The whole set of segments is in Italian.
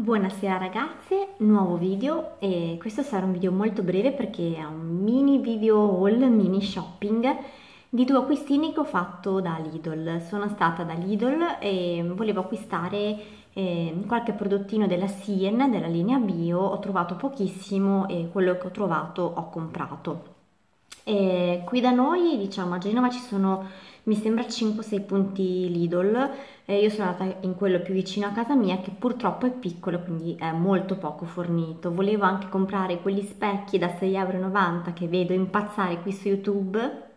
Buonasera ragazze, nuovo video e questo sarà un video molto breve perché è un mini video haul, mini shopping di due acquistini che ho fatto da Lidl. Sono stata da Lidl e volevo acquistare eh, qualche prodottino della Sien, della linea bio, ho trovato pochissimo e quello che ho trovato ho comprato. E qui da noi, diciamo a Genova, ci sono mi sembra 5-6 punti Lidl. Eh, io sono andata in quello più vicino a casa mia che purtroppo è piccolo quindi è molto poco fornito. Volevo anche comprare quegli specchi da 6,90 euro che vedo impazzare qui su youtube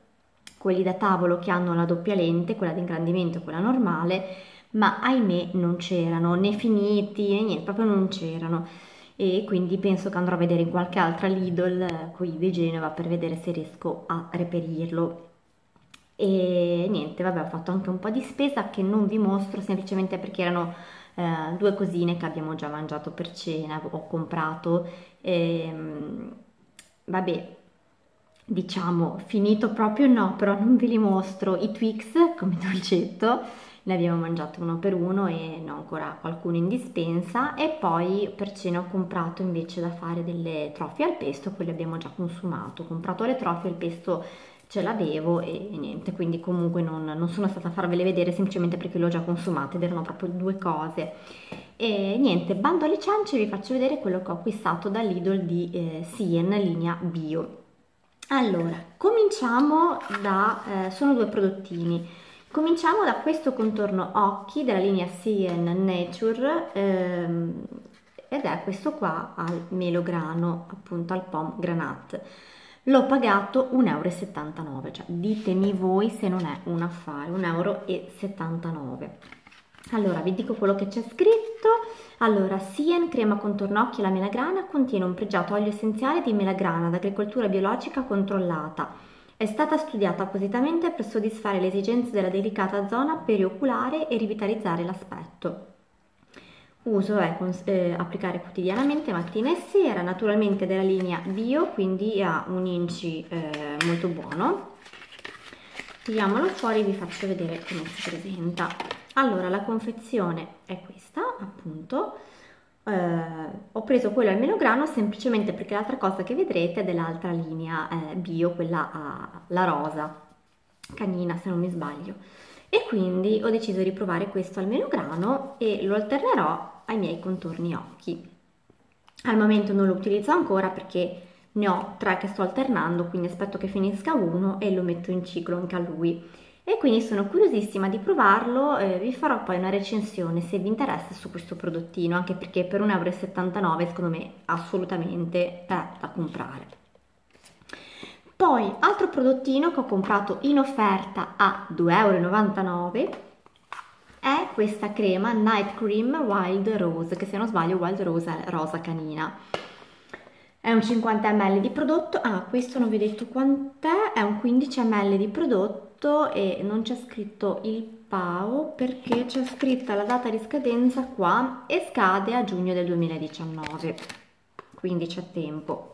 quelli da tavolo che hanno la doppia lente quella di ingrandimento e quella normale ma ahimè non c'erano né finiti né niente proprio non c'erano e quindi penso che andrò a vedere in qualche altra Lidl eh, qui di Genova per vedere se riesco a reperirlo e niente, vabbè, ho fatto anche un po' di spesa che non vi mostro semplicemente perché erano eh, due cosine che abbiamo già mangiato per cena, ho comprato. E, ehm, vabbè, diciamo, finito proprio no, però non ve li mostro. I Twix come dolcetto, ne abbiamo mangiato uno per uno e ne ho ancora qualcuno in dispensa e poi per cena ho comprato invece da fare delle trofie al pesto, quelle abbiamo già consumato. Ho comprato le trofie al pesto ce l'avevo e, e, niente, quindi comunque non, non, sono stata a farvele vedere semplicemente perché le ho già consumate ed erano proprio due cose. E niente, bando alle ciance vi faccio vedere quello che ho acquistato da Lidl di eh, Sien, linea bio. Allora, cominciamo da, eh, sono due prodottini. Cominciamo da questo contorno occhi della linea Sien Nature ehm, ed è questo qua al melograno, appunto al pom granate l'ho pagato 1,79 euro, cioè ditemi voi se non è un affare, 1,79 euro. Allora, vi dico quello che c'è scritto. Allora, Sien crema contorno occhi alla melagrana contiene un pregiato olio essenziale di melagrana d'agricoltura biologica controllata. È stata studiata appositamente per soddisfare le esigenze della delicata zona perioculare e rivitalizzare l'aspetto uso è eh, applicare quotidianamente mattina e sera, naturalmente della linea bio, quindi ha un inci eh, molto buono. Tiriamolo fuori e vi faccio vedere come si presenta. Allora, la confezione è questa, appunto. Eh, ho preso quello al melograno semplicemente perché l'altra cosa che vedrete è dell'altra linea eh, bio, quella a, la rosa, canina se non mi sbaglio e quindi ho deciso di provare questo al melograno e lo alternerò ai miei contorni occhi. Al momento non lo utilizzo ancora perché ne ho tre che sto alternando, quindi aspetto che finisca uno e lo metto in ciclo anche a lui. E quindi sono curiosissima di provarlo, eh, vi farò poi una recensione se vi interessa su questo prodottino, anche perché per 1,79 euro secondo me assolutamente è da comprare. Poi altro prodottino che ho comprato in offerta a 2,99 euro è questa crema Night Cream Wild Rose, che se non sbaglio Wild Rose è rosa canina. È un 50 ml di prodotto, ah questo non vi ho detto quant'è, è un 15 ml di prodotto e non c'è scritto il PAO perché c'è scritta la data di scadenza qua e scade a giugno del 2019, quindi c'è tempo.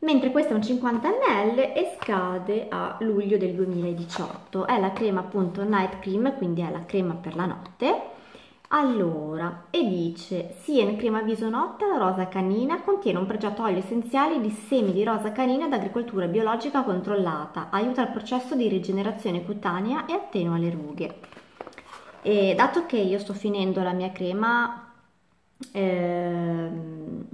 Mentre questo è un 50 ml e scade a luglio del 2018 è la crema appunto night cream quindi è la crema per la notte allora e dice Sien crema viso notte alla rosa canina contiene un pregiato olio essenziale di semi di rosa canina d'agricoltura biologica controllata aiuta il processo di rigenerazione cutanea e attenua le rughe. E dato che io sto finendo la mia crema ehm,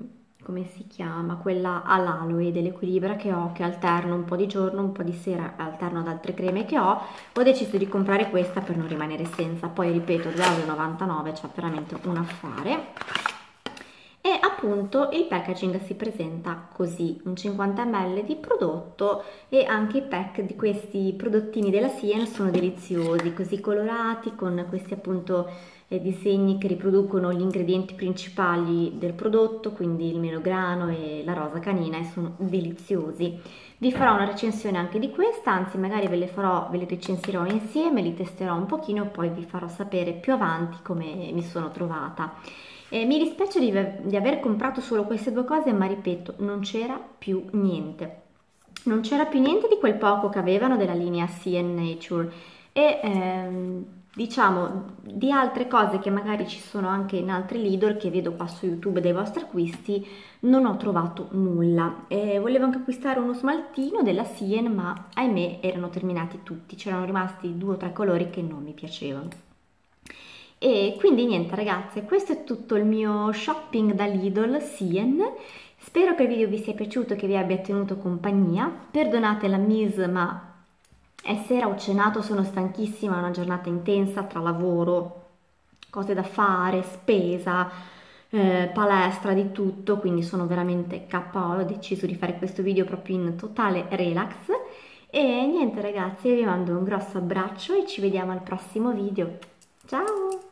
come si chiama, quella all'aloe dell'Equilibra che ho, che alterno un po' di giorno, un po' di sera, alterno ad altre creme che ho, ho deciso di comprare questa per non rimanere senza, poi ripeto 2,99 c'è veramente un affare appunto il packaging si presenta così, un 50 ml di prodotto e anche i pack di questi prodottini della Sien sono deliziosi, così colorati con questi appunto eh, disegni che riproducono gli ingredienti principali del prodotto, quindi il melograno e la rosa canina e sono deliziosi. Vi farò una recensione anche di questa, anzi magari ve le farò, ve le recensirò insieme, li testerò un pochino e poi vi farò sapere più avanti come mi sono trovata. Eh, mi dispiace di, di aver comprato solo queste due cose, ma ripeto, non c'era più niente. Non c'era più niente di quel poco che avevano della linea CN Nature. E ehm, diciamo di altre cose che magari ci sono anche in altri Lidl che vedo qua su YouTube dei vostri acquisti non ho trovato nulla. E volevo anche acquistare uno smaltino della Sien ma ahimè erano terminati tutti. C'erano rimasti due o tre colori che non mi piacevano e quindi niente ragazze questo è tutto il mio shopping da Lidl Sien spero che il video vi sia piaciuto che vi abbia tenuto compagnia perdonate la mise ma è sera, ho cenato, sono stanchissima, è una giornata intensa tra lavoro, cose da fare, spesa, eh, palestra, di tutto, quindi sono veramente KO, ho deciso di fare questo video proprio in totale relax. E niente ragazzi, vi mando un grosso abbraccio e ci vediamo al prossimo video. Ciao!